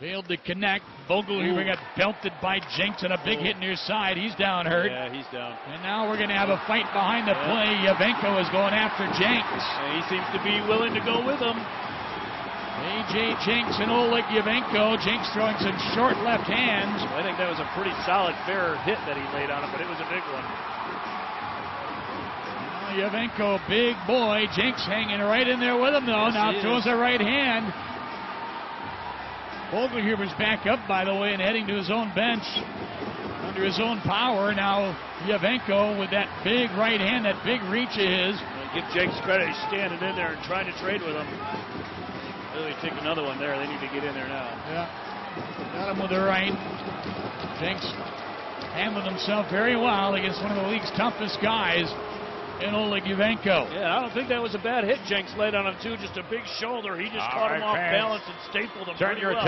Failed to connect. Vogel Vogelhuber got belted by Jenks and a big hit near side. He's down hurt. Yeah, he's down. And now we're going to have a fight behind the Yeah. play. Yevenko is going after Jenks. He seems to be willing to go with him. AJ Jenks and Oleg Yevenko. Jenks throwing some short left hands. I think that was a pretty solid, fair hit that he laid on him, but it was a big one. Now Yevenko, big boy. Jenks hanging right in there with him, though. Yes, now throws is. a right hand. Vogelhuber's back up, by the way, and heading to his own bench under his own power. Now Yevenko with that big right hand, that big reach of his. Give Jenks credit. He's standing in there and trying to trade with him. Really take another one there. They need to get in there now. Yeah. Got him with the right. Jenks handled himself very well against one of the league's toughest guys in Oleg Yevenko. Yeah, I don't think that was a bad hit. Jenks laid on him too. Just a big shoulder. He just All caught him off fans. balance and stapled him Turn pretty your well.